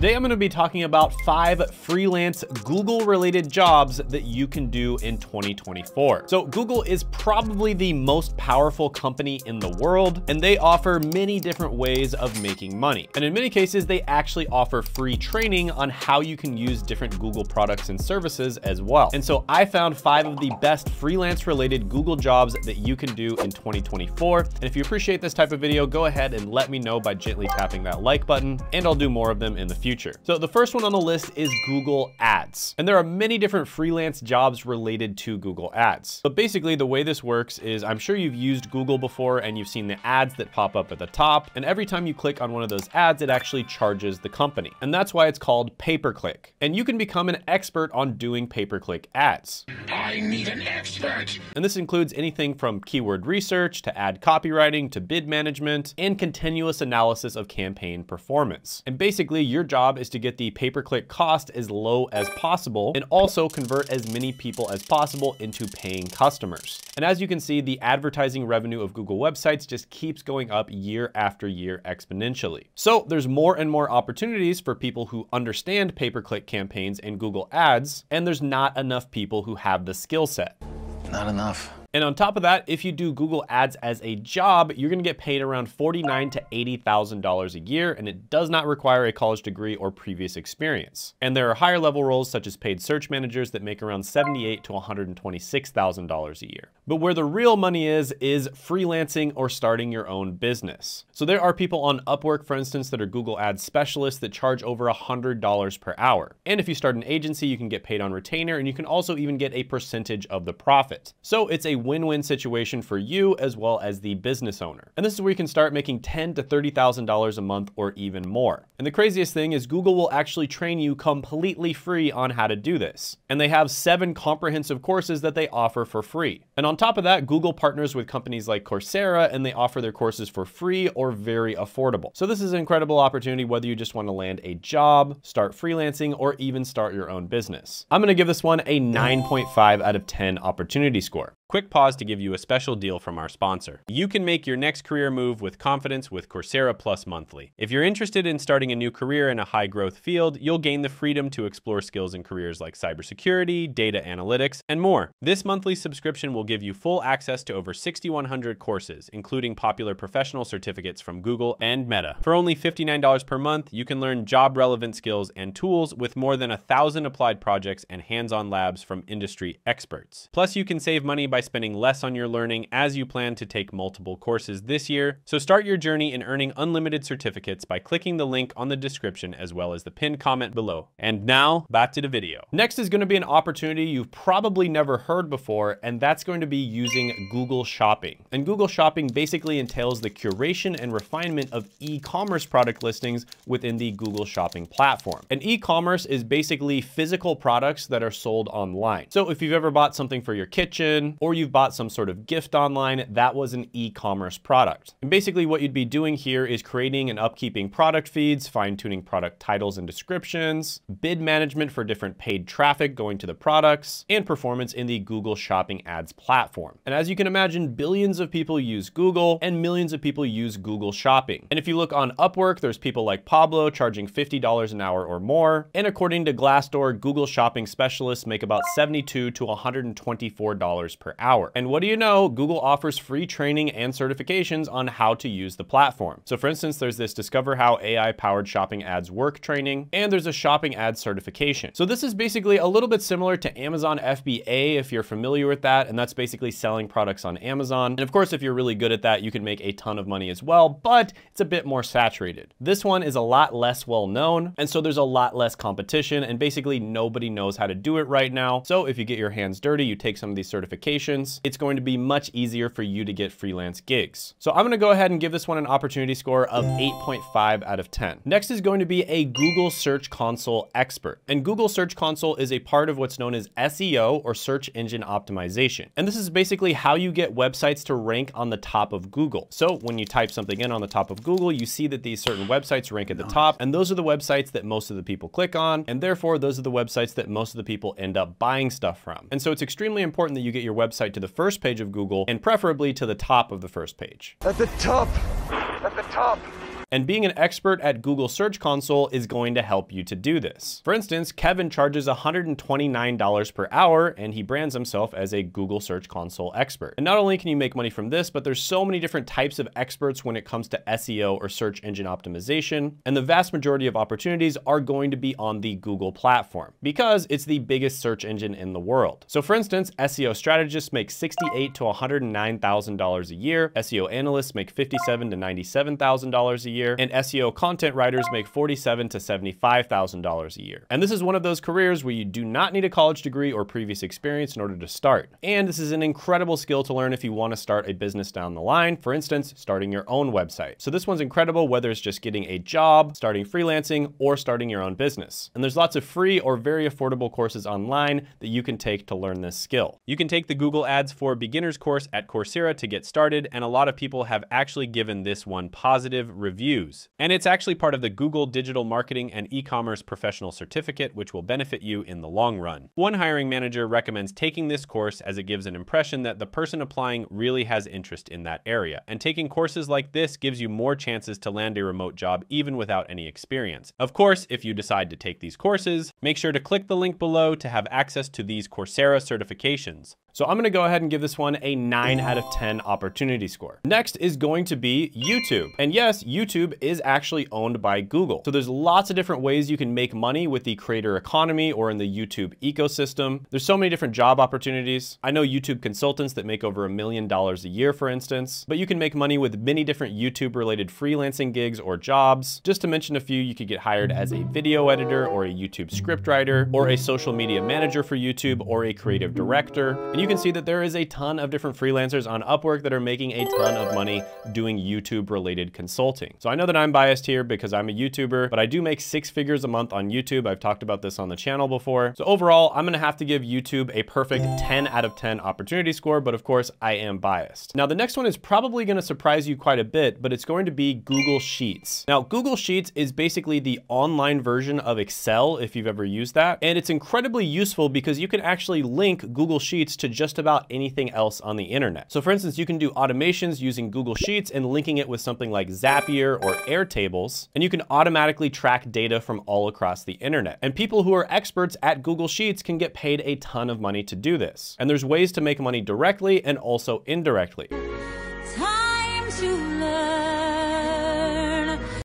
Today I'm gonna be talking about five freelance Google related jobs that you can do in 2024. So Google is probably the most powerful company in the world, and they offer many different ways of making money. And in many cases, they actually offer free training on how you can use different Google products and services as well. And so I found five of the best freelance related Google jobs that you can do in 2024. And if you appreciate this type of video, go ahead and let me know by gently tapping that like button, and I'll do more of them in the future future. So the first one on the list is Google Ads. And there are many different freelance jobs related to Google Ads. But basically the way this works is I'm sure you've used Google before and you've seen the ads that pop up at the top. And every time you click on one of those ads, it actually charges the company. And that's why it's called pay-per-click. And you can become an expert on doing pay-per-click ads. I need an expert. And this includes anything from keyword research to ad copywriting to bid management and continuous analysis of campaign performance. And basically your job job is to get the pay-per-click cost as low as possible and also convert as many people as possible into paying customers. And as you can see, the advertising revenue of Google websites just keeps going up year after year exponentially. So there's more and more opportunities for people who understand pay-per-click campaigns and Google ads, and there's not enough people who have the skill set. Not enough. And on top of that, if you do Google Ads as a job, you're gonna get paid around 49 to $80,000 a year, and it does not require a college degree or previous experience. And there are higher level roles such as paid search managers that make around 78 to $126,000 a year. But where the real money is, is freelancing or starting your own business. So there are people on Upwork, for instance, that are Google Ads specialists that charge over $100 per hour. And if you start an agency, you can get paid on retainer, and you can also even get a percentage of the profit. So it's a win-win situation for you as well as the business owner. And this is where you can start making $10 to $30,000 a month or even more. And the craziest thing is Google will actually train you completely free on how to do this. And they have seven comprehensive courses that they offer for free. And on top of that, Google partners with companies like Coursera and they offer their courses for free or very affordable. So this is an incredible opportunity whether you just want to land a job, start freelancing, or even start your own business. I'm gonna give this one a 9.5 out of 10 opportunity score. Quick pause to give you a special deal from our sponsor. You can make your next career move with confidence with Coursera Plus Monthly. If you're interested in starting a new career in a high growth field, you'll gain the freedom to explore skills in careers like cybersecurity, data analytics, and more. This monthly subscription will give you full access to over 6,100 courses, including popular professional certificates from Google and Meta. For only $59 per month, you can learn job relevant skills and tools with more than a thousand applied projects and hands-on labs from industry experts. Plus, you can save money by by spending less on your learning as you plan to take multiple courses this year. So start your journey in earning unlimited certificates by clicking the link on the description as well as the pinned comment below. And now back to the video. Next is gonna be an opportunity you've probably never heard before, and that's going to be using Google Shopping. And Google Shopping basically entails the curation and refinement of e-commerce product listings within the Google Shopping platform. And e-commerce is basically physical products that are sold online. So if you've ever bought something for your kitchen or or you've bought some sort of gift online, that was an e-commerce product. And basically what you'd be doing here is creating and upkeeping product feeds, fine-tuning product titles and descriptions, bid management for different paid traffic going to the products, and performance in the Google Shopping Ads platform. And as you can imagine, billions of people use Google and millions of people use Google Shopping. And if you look on Upwork, there's people like Pablo charging $50 an hour or more. And according to Glassdoor, Google Shopping specialists make about 72 to $124 per hour. And what do you know? Google offers free training and certifications on how to use the platform. So for instance, there's this Discover How AI Powered Shopping Ads Work training, and there's a shopping ad certification. So this is basically a little bit similar to Amazon FBA if you're familiar with that, and that's basically selling products on Amazon. And of course, if you're really good at that, you can make a ton of money as well, but it's a bit more saturated. This one is a lot less well known, and so there's a lot less competition, and basically nobody knows how to do it right now. So if you get your hands dirty, you take some of these certifications, it's going to be much easier for you to get freelance gigs. So I'm gonna go ahead and give this one an opportunity score of 8.5 out of 10. Next is going to be a Google Search Console expert. And Google Search Console is a part of what's known as SEO or search engine optimization. And this is basically how you get websites to rank on the top of Google. So when you type something in on the top of Google, you see that these certain websites rank at the top, and those are the websites that most of the people click on, and therefore those are the websites that most of the people end up buying stuff from. And so it's extremely important that you get your website website to the first page of Google and preferably to the top of the first page. At the top! At the top! And being an expert at Google Search Console is going to help you to do this. For instance, Kevin charges $129 per hour and he brands himself as a Google Search Console expert. And not only can you make money from this, but there's so many different types of experts when it comes to SEO or search engine optimization. And the vast majority of opportunities are going to be on the Google platform because it's the biggest search engine in the world. So for instance, SEO strategists make $68 to $109,000 a year. SEO analysts make $57 to $97,000 a year. And SEO content writers make 47 to $75,000 a year. And this is one of those careers where you do not need a college degree or previous experience in order to start. And this is an incredible skill to learn if you want to start a business down the line. For instance, starting your own website. So this one's incredible whether it's just getting a job, starting freelancing, or starting your own business. And there's lots of free or very affordable courses online that you can take to learn this skill. You can take the Google Ads for Beginners course at Coursera to get started, and a lot of people have actually given this one positive reviews. And it's actually part of the Google Digital Marketing and E-commerce Professional Certificate, which will benefit you in the long run. One hiring manager recommends taking this course as it gives an impression that the person applying really has interest in that area. And taking courses like this gives you more chances to land a remote job even without any experience. Of course, if you decide to take these courses, make sure to click the link below to have access to these Coursera certifications. So I'm gonna go ahead and give this one a 9 out of 10 opportunity score. Next is going to be YouTube. And yes, YouTube is actually owned by Google. So there's lots of different ways you can make money with the creator economy or in the YouTube ecosystem. There's so many different job opportunities. I know YouTube consultants that make over a million dollars a year, for instance, but you can make money with many different YouTube related freelancing gigs or jobs. Just to mention a few, you could get hired as a video editor or a YouTube scriptwriter or a social media manager for YouTube or a creative director. And you can see that there is a ton of different freelancers on Upwork that are making a ton of money doing YouTube related consulting. So I know that I'm biased here because I'm a YouTuber, but I do make six figures a month on YouTube. I've talked about this on the channel before. So overall, I'm gonna have to give YouTube a perfect 10 out of 10 opportunity score, but of course I am biased. Now the next one is probably gonna surprise you quite a bit, but it's going to be Google Sheets. Now Google Sheets is basically the online version of Excel if you've ever used that. And it's incredibly useful because you can actually link Google Sheets to just about anything else on the internet. So for instance, you can do automations using Google Sheets and linking it with something like Zapier or Airtables, and you can automatically track data from all across the internet. And people who are experts at Google Sheets can get paid a ton of money to do this. And there's ways to make money directly and also indirectly.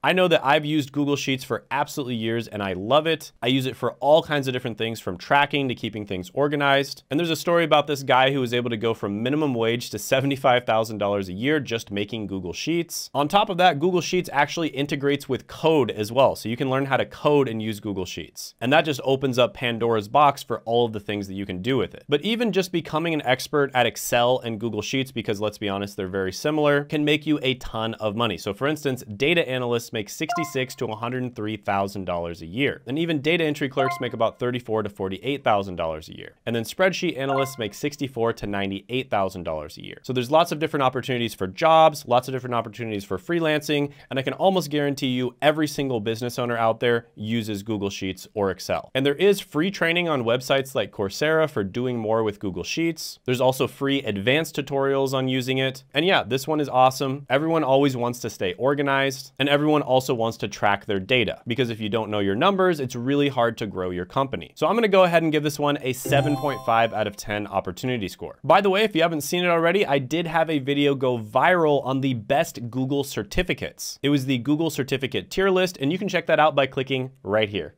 I know that I've used Google Sheets for absolutely years and I love it. I use it for all kinds of different things from tracking to keeping things organized. And there's a story about this guy who was able to go from minimum wage to $75,000 a year just making Google Sheets. On top of that, Google Sheets actually integrates with code as well. So you can learn how to code and use Google Sheets. And that just opens up Pandora's box for all of the things that you can do with it. But even just becoming an expert at Excel and Google Sheets, because let's be honest, they're very similar, can make you a ton of money. So for instance, data analysts make 66 to $103,000 a year. And even data entry clerks make about 34 to $48,000 a year. And then spreadsheet analysts make 64 to $98,000 a year. So there's lots of different opportunities for jobs, lots of different opportunities for freelancing, and I can almost guarantee you every single business owner out there uses Google Sheets or Excel. And there is free training on websites like Coursera for doing more with Google Sheets. There's also free advanced tutorials on using it. And yeah, this one is awesome. Everyone always wants to stay organized and everyone also wants to track their data because if you don't know your numbers, it's really hard to grow your company. So I'm gonna go ahead and give this one a 7.5 out of 10 opportunity score. By the way, if you haven't seen it already, I did have a video go viral on the best Google certificates. It was the Google certificate tier list, and you can check that out by clicking right here.